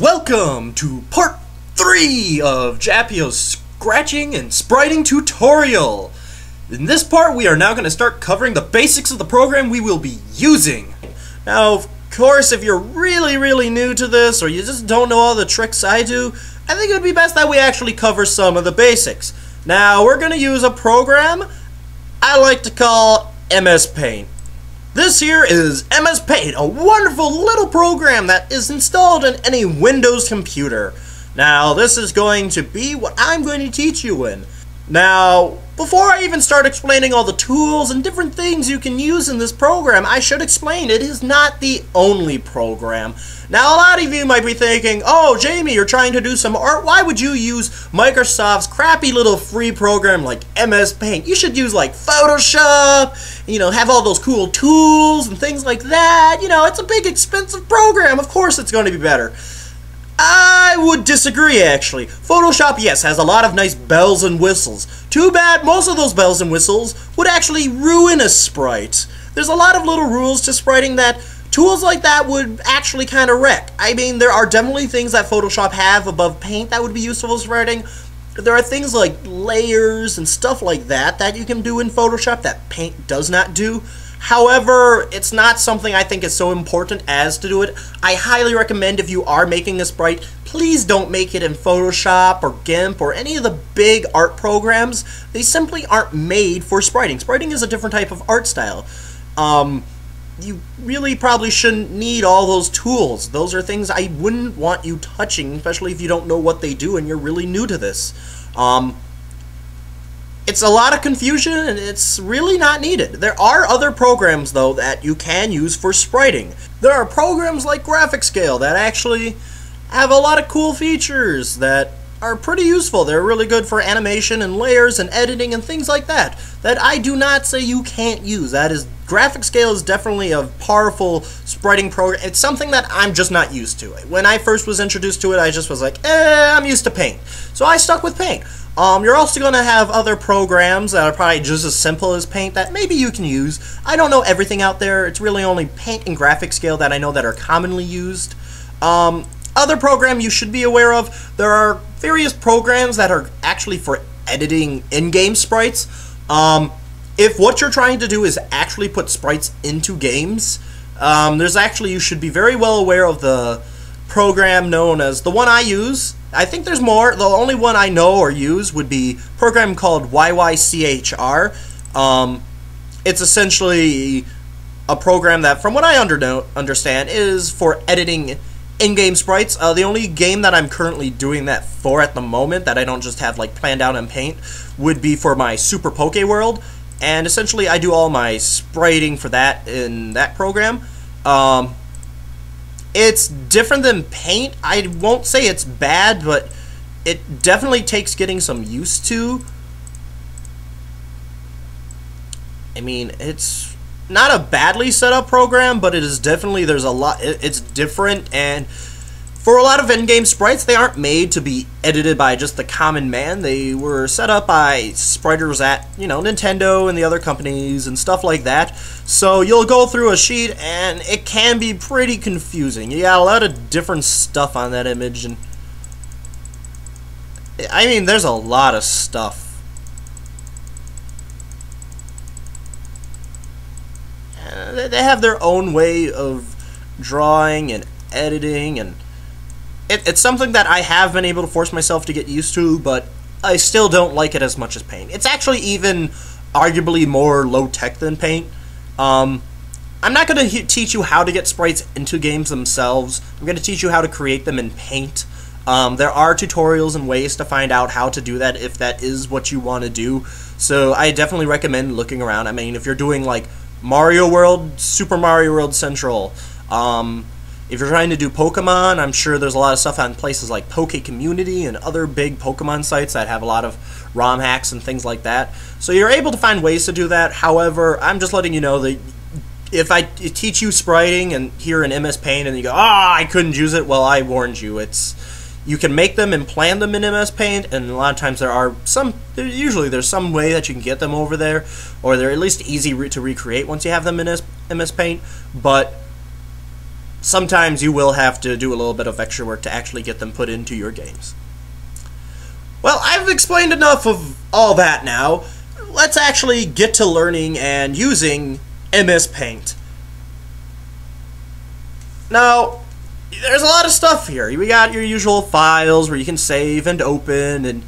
Welcome to part 3 of Jappio's scratching and spriting tutorial. In this part, we are now going to start covering the basics of the program we will be using. Now, of course, if you're really, really new to this, or you just don't know all the tricks I do, I think it would be best that we actually cover some of the basics. Now, we're going to use a program I like to call MS Paint. This here is MS Paint, a wonderful little program that is installed in any Windows computer. Now, this is going to be what I'm going to teach you in. Now, before I even start explaining all the tools and different things you can use in this program, I should explain it is not the only program. Now, a lot of you might be thinking, oh, Jamie, you're trying to do some art. Why would you use Microsoft's crappy little free program like MS Paint? You should use like Photoshop, you know, have all those cool tools and things like that. You know, it's a big expensive program. Of course it's going to be better. I would disagree, actually. Photoshop, yes, has a lot of nice bells and whistles. Too bad most of those bells and whistles would actually ruin a sprite. There's a lot of little rules to spriting that tools like that would actually kind of wreck. I mean, there are definitely things that Photoshop have above Paint that would be useful for spriting. There are things like layers and stuff like that that you can do in Photoshop that Paint does not do. However, it's not something I think is so important as to do it. I highly recommend if you are making a sprite, please don't make it in Photoshop or GIMP or any of the big art programs. They simply aren't made for spriting. Spriting is a different type of art style. Um, you really probably shouldn't need all those tools. Those are things I wouldn't want you touching, especially if you don't know what they do and you're really new to this. Um, it's a lot of confusion and it's really not needed. There are other programs though that you can use for spriting. There are programs like GraphicsGale that actually have a lot of cool features that are pretty useful. They're really good for animation and layers and editing and things like that. That I do not say you can't use. That is GraphicsGale is definitely a powerful spriting program. It's something that I'm just not used to. When I first was introduced to it, I just was like, eh, I'm used to Paint. So I stuck with Paint. Um, you're also going to have other programs that are probably just as simple as Paint that maybe you can use. I don't know everything out there. It's really only Paint and GraphicsGale that I know that are commonly used. Um, other program you should be aware of, there are various programs that are actually for editing in-game sprites. Um, if what you're trying to do is actually put sprites into games, um, there's actually, you should be very well aware of the program known as the one I use, I think there's more. The only one I know or use would be program called YYCHR. Um, it's essentially a program that, from what I under understand, is for editing in-game sprites. Uh, the only game that I'm currently doing that for at the moment, that I don't just have like planned out in Paint, would be for my Super Poke World. And essentially, I do all my spriting for that in that program. Um, it's different than paint. I won't say it's bad, but it definitely takes getting some used to. I mean, it's not a badly set up program, but it is definitely, there's a lot, it's different, and for a lot of in-game sprites, they aren't made to be edited by just the common man. They were set up by spriters at, you know, Nintendo and the other companies and stuff like that. So you'll go through a sheet and it can be pretty confusing. You got a lot of different stuff on that image and I mean, there's a lot of stuff. Uh, they have their own way of drawing and editing and it, it's something that I have been able to force myself to get used to, but I still don't like it as much as Paint. It's actually even arguably more low tech than Paint. Um, I'm not going to teach you how to get sprites into games themselves. I'm going to teach you how to create them in Paint. Um, there are tutorials and ways to find out how to do that if that is what you want to do. So I definitely recommend looking around. I mean, if you're doing like Mario World, Super Mario World Central, um, if you're trying to do Pokemon, I'm sure there's a lot of stuff on places like Poke Community and other big Pokemon sites that have a lot of ROM hacks and things like that. So you're able to find ways to do that. However, I'm just letting you know that if I teach you spriting and here in MS Paint and you go, ah, oh, I couldn't use it, well, I warned you. It's you can make them and plan them in MS Paint, and a lot of times there are some. Usually, there's some way that you can get them over there, or they're at least easy re to recreate once you have them in MS Paint. But sometimes you will have to do a little bit of extra work to actually get them put into your games. Well, I've explained enough of all that now. Let's actually get to learning and using MS Paint. Now, there's a lot of stuff here. We got your usual files where you can save and open and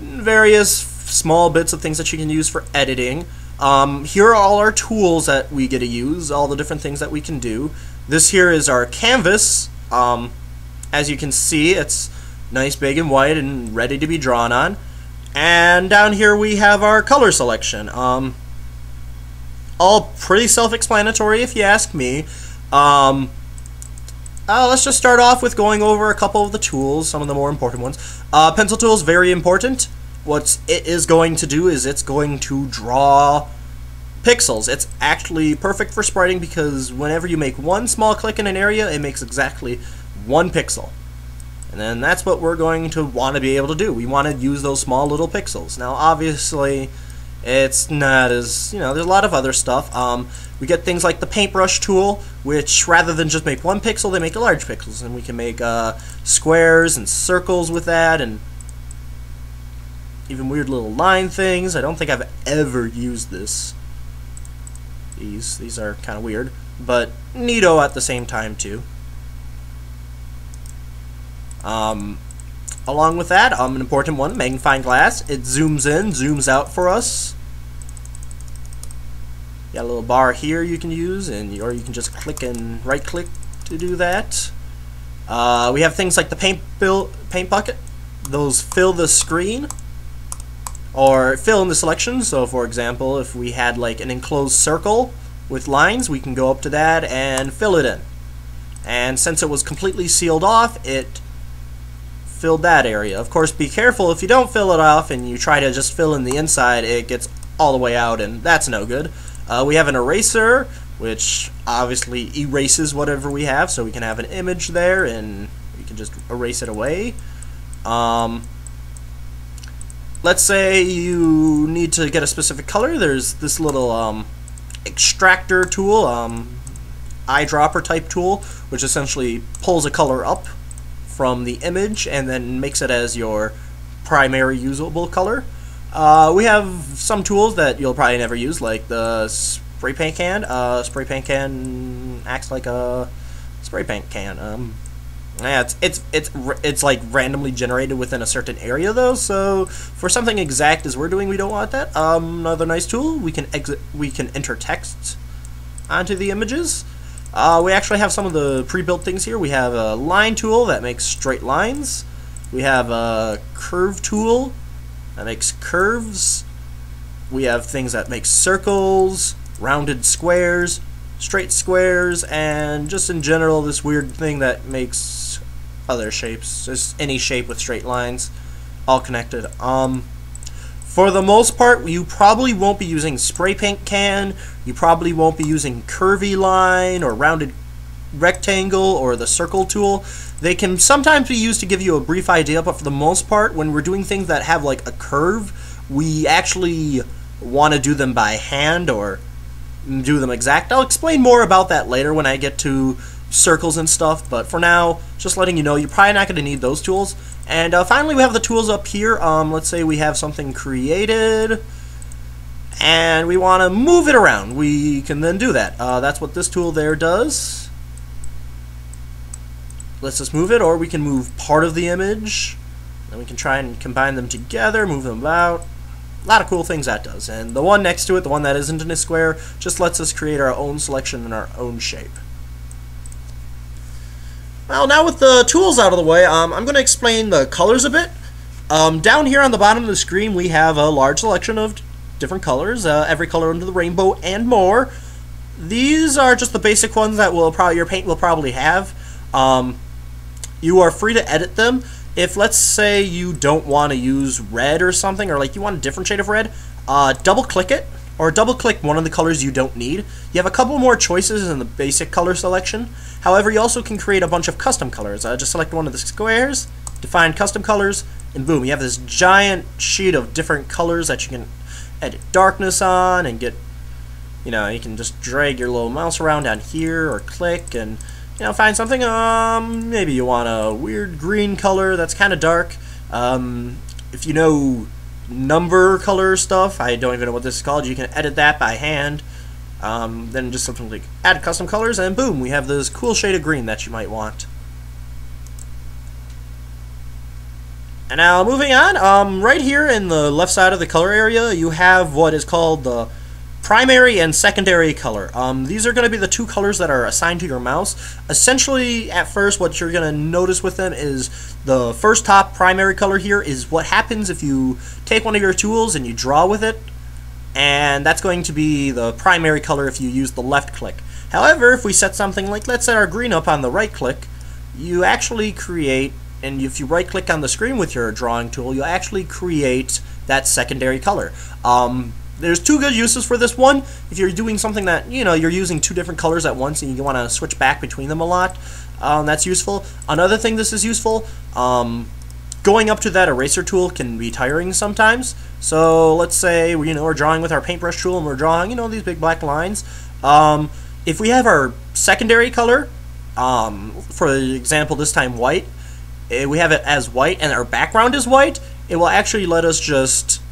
various small bits of things that you can use for editing. Um, here are all our tools that we get to use, all the different things that we can do. This here is our canvas. Um, as you can see, it's nice, big, and white and ready to be drawn on. And down here we have our color selection. Um, all pretty self-explanatory if you ask me. Um, uh, let's just start off with going over a couple of the tools, some of the more important ones. Uh, pencil tool is very important what it is going to do is it's going to draw pixels. It's actually perfect for spriting because whenever you make one small click in an area, it makes exactly one pixel. And then that's what we're going to want to be able to do. We want to use those small little pixels. Now, obviously, it's not as, you know, there's a lot of other stuff. Um, we get things like the paintbrush tool, which rather than just make one pixel, they make a large pixels. And we can make uh, squares and circles with that and even weird little line things. I don't think I've ever used this. These these are kind of weird, but neato at the same time too. Um, along with that, um, an important one, magnifying glass. It zooms in, zooms out for us. Got a little bar here you can use, and or you can just click and right click to do that. Uh, we have things like the paint bill, paint bucket. Those fill the screen or fill in the selection. So for example, if we had like an enclosed circle with lines, we can go up to that and fill it in. And since it was completely sealed off, it filled that area. Of course, be careful if you don't fill it off and you try to just fill in the inside, it gets all the way out and that's no good. Uh, we have an eraser, which obviously erases whatever we have, so we can have an image there and we can just erase it away. Um, let's say you need to get a specific color. There's this little um, extractor tool, um, eyedropper type tool, which essentially pulls a color up from the image and then makes it as your primary usable color. Uh, we have some tools that you'll probably never use, like the spray paint can. Uh, spray paint can acts like a spray paint can. Um, yeah, it's it's it's it's like randomly generated within a certain area though. So for something exact as we're doing, we don't want that. Um, another nice tool we can exit we can enter text onto the images. Uh, we actually have some of the pre-built things here. We have a line tool that makes straight lines. We have a curve tool that makes curves. We have things that make circles, rounded squares, straight squares, and just in general this weird thing that makes other shapes, just any shape with straight lines, all connected. Um, for the most part, you probably won't be using spray paint can, you probably won't be using curvy line or rounded rectangle or the circle tool. They can sometimes be used to give you a brief idea, but for the most part, when we're doing things that have like a curve, we actually want to do them by hand or do them exact. I'll explain more about that later when I get to circles and stuff, but for now, just letting you know, you're probably not going to need those tools. And uh, finally, we have the tools up here. Um, let's say we have something created, and we want to move it around. We can then do that. Uh, that's what this tool there does. Let's just move it, or we can move part of the image. Then we can try and combine them together, move them about. A lot of cool things that does. And the one next to it, the one that isn't in a square, just lets us create our own selection in our own shape. Well, now with the tools out of the way, um, I'm going to explain the colors a bit. Um, down here on the bottom of the screen, we have a large selection of different colors, uh, every color under the rainbow and more. These are just the basic ones that will probably your paint will probably have. Um, you are free to edit them if let's say you don't want to use red or something, or like you want a different shade of red, uh, double click it, or double click one of the colors you don't need. You have a couple more choices in the basic color selection. However, you also can create a bunch of custom colors. Uh, just select one of the squares, define custom colors, and boom, you have this giant sheet of different colors that you can edit darkness on and get, you know, you can just drag your little mouse around down here or click and you know, find something. Um, maybe you want a weird green color that's kind of dark. Um, if you know number color stuff, I don't even know what this is called. You can edit that by hand. Um, then just something like add custom colors, and boom, we have this cool shade of green that you might want. And now moving on, um, right here in the left side of the color area, you have what is called the primary and secondary color. Um, these are going to be the two colors that are assigned to your mouse. Essentially, at first, what you're going to notice with them is the first top primary color here is what happens if you take one of your tools and you draw with it, and that's going to be the primary color if you use the left click. However, if we set something like, let's set our green up on the right click, you actually create and if you right click on the screen with your drawing tool, you'll actually create that secondary color. Um, there's two good uses for this one. If you're doing something that, you know, you're using two different colors at once and you want to switch back between them a lot, um, that's useful. Another thing this is useful, um, going up to that eraser tool can be tiring sometimes. So let's say, you know, we're drawing with our paintbrush tool and we're drawing, you know, these big black lines. Um, if we have our secondary color, um, for example, this time white, Eh, we have it as white and our background is white, it will actually let us just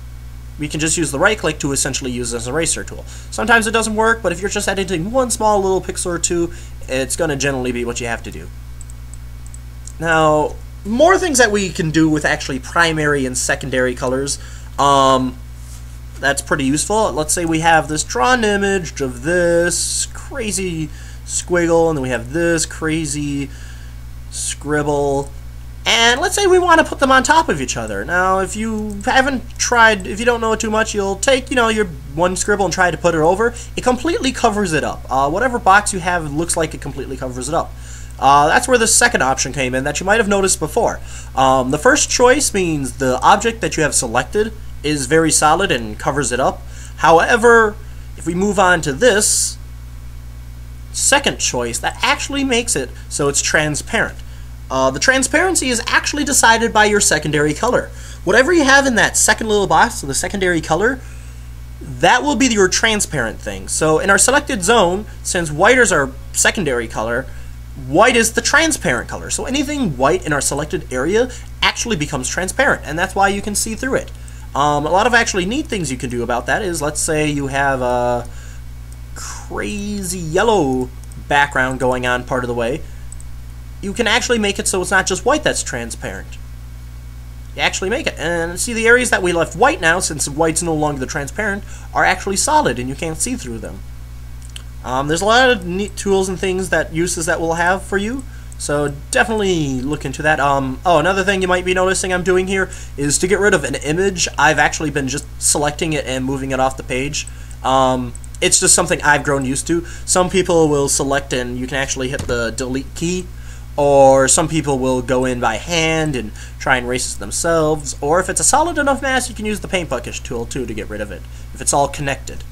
we can just use the right click to essentially use this eraser tool. Sometimes it doesn't work, but if you're just editing one small little pixel or two, it's going to generally be what you have to do. Now, more things that we can do with actually primary and secondary colors. Um, that's pretty useful. Let's say we have this drawn image of this crazy squiggle, and then we have this crazy scribble, and let's say we want to put them on top of each other. Now, if you haven't tried, if you don't know too much, you'll take, you know, your one scribble and try to put it over. It completely covers it up. Uh, whatever box you have looks like it completely covers it up. Uh, that's where the second option came in that you might have noticed before. Um, the first choice means the object that you have selected is very solid and covers it up. However, if we move on to this second choice, that actually makes it so it's transparent. Uh, the transparency is actually decided by your secondary color. Whatever you have in that second little box, so the secondary color, that will be your transparent thing. So in our selected zone, since white is our secondary color, white is the transparent color. So anything white in our selected area actually becomes transparent, and that's why you can see through it. Um, a lot of actually neat things you can do about that is, let's say you have a crazy yellow background going on part of the way you can actually make it so it's not just white that's transparent. You actually make it. And see, the areas that we left white now, since white's no longer the transparent, are actually solid and you can't see through them. Um, there's a lot of neat tools and things that uses that we'll have for you. So definitely look into that. Um, oh, another thing you might be noticing I'm doing here is to get rid of an image, I've actually been just selecting it and moving it off the page. Um, it's just something I've grown used to. Some people will select and you can actually hit the delete key or some people will go in by hand and try and erase it themselves, or if it's a solid enough mass, you can use the paint bucket tool too to get rid of it, if it's all connected.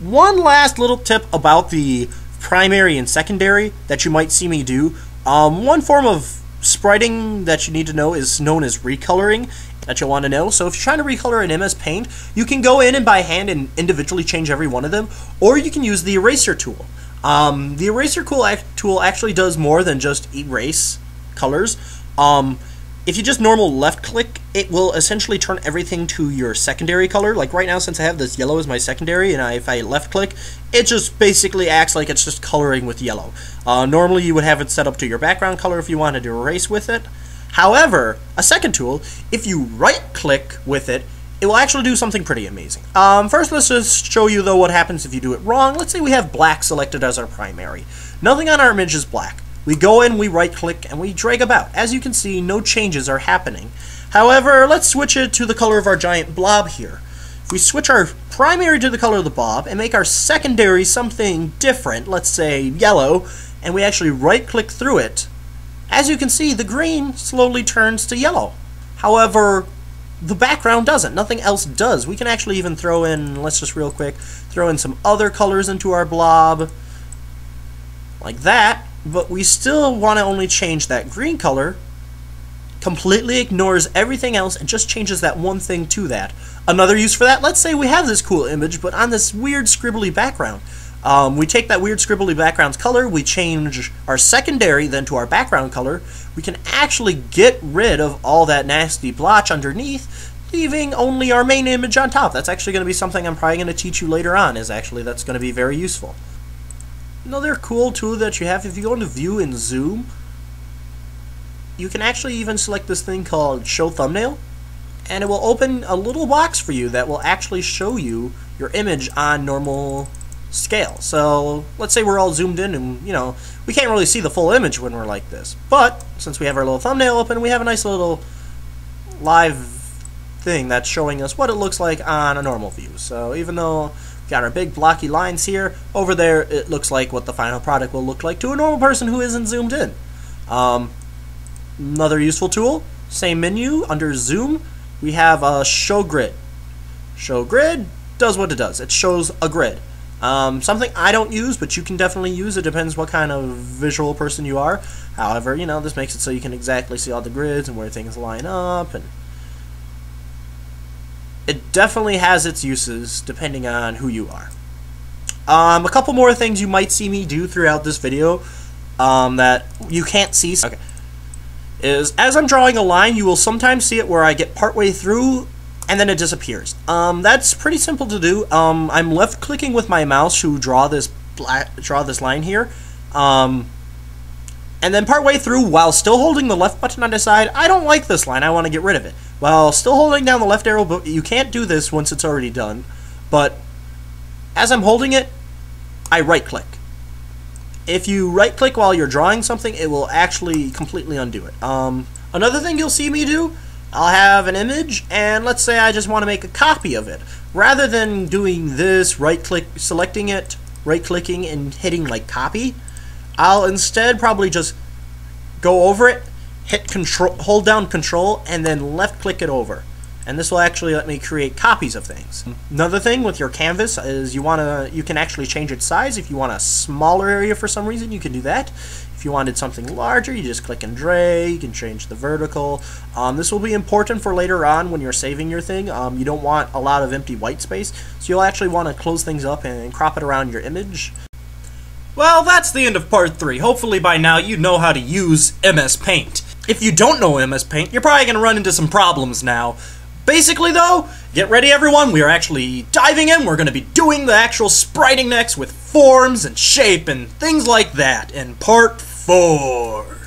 One last little tip about the primary and secondary that you might see me do. Um, one form of spriting that you need to know is known as recoloring that you'll want to know. So if you're trying to recolor an MS Paint, you can go in and by hand and individually change every one of them, or you can use the eraser tool. Um, the eraser tool actually does more than just erase colors. Um, if you just normal left click, it will essentially turn everything to your secondary color. Like right now, since I have this yellow as my secondary, and I, if I left click, it just basically acts like it's just coloring with yellow. Uh, normally, you would have it set up to your background color if you wanted to erase with it. However, a second tool, if you right click with it, it will actually do something pretty amazing. Um, first, let's just show you, though, what happens if you do it wrong. Let's say we have black selected as our primary. Nothing on our image is black. We go in, we right-click, and we drag about. As you can see, no changes are happening. However, let's switch it to the color of our giant blob here. If we switch our primary to the color of the blob and make our secondary something different, let's say yellow, and we actually right-click through it, as you can see, the green slowly turns to yellow. However, the background doesn't. Nothing else does. We can actually even throw in, let's just real quick, throw in some other colors into our blob, like that, but we still want to only change that green color, completely ignores everything else, and just changes that one thing to that. Another use for that, let's say we have this cool image, but on this weird scribbly background. Um, we take that weird scribbly background's color, we change our secondary then to our background color. We can actually get rid of all that nasty blotch underneath, leaving only our main image on top. That's actually going to be something I'm probably going to teach you later on, is actually that's going to be very useful. Another cool tool that you have, if you go into View and Zoom, you can actually even select this thing called Show Thumbnail, and it will open a little box for you that will actually show you your image on normal scale. So let's say we're all zoomed in and, you know, we can't really see the full image when we're like this. But since we have our little thumbnail open, we have a nice little live thing that's showing us what it looks like on a normal view. So even though we got our big blocky lines here, over there it looks like what the final product will look like to a normal person who isn't zoomed in. Um, another useful tool, same menu, under zoom, we have a show grid. Show grid does what it does. It shows a grid. Um, something I don't use, but you can definitely use. It depends what kind of visual person you are. However, you know, this makes it so you can exactly see all the grids and where things line up. and It definitely has its uses depending on who you are. Um, a couple more things you might see me do throughout this video um, that you can't see. Okay. Is as I'm drawing a line, you will sometimes see it where I get partway through and then it disappears. Um, that's pretty simple to do. Um, I'm left clicking with my mouse to draw this draw this line here. Um, and then partway through, while still holding the left button on the side, I don't like this line, I want to get rid of it. While still holding down the left arrow, but you can't do this once it's already done. But as I'm holding it, I right click. If you right click while you're drawing something, it will actually completely undo it. Um, another thing you'll see me do I'll have an image, and let's say I just want to make a copy of it. Rather than doing this, right-click, selecting it, right-clicking, and hitting, like, copy, I'll instead probably just go over it, hit control, hold down control, and then left-click it over and this will actually let me create copies of things. Another thing with your canvas is you want to you can actually change its size. If you want a smaller area for some reason, you can do that. If you wanted something larger, you just click and drag. You can change the vertical. Um, this will be important for later on when you're saving your thing. Um, you don't want a lot of empty white space, so you'll actually want to close things up and crop it around your image. Well, that's the end of part 3. Hopefully by now you know how to use MS Paint. If you don't know MS Paint, you're probably going to run into some problems now. Basically, though, get ready, everyone. We are actually diving in. We're going to be doing the actual spriting next with forms and shape and things like that in part four.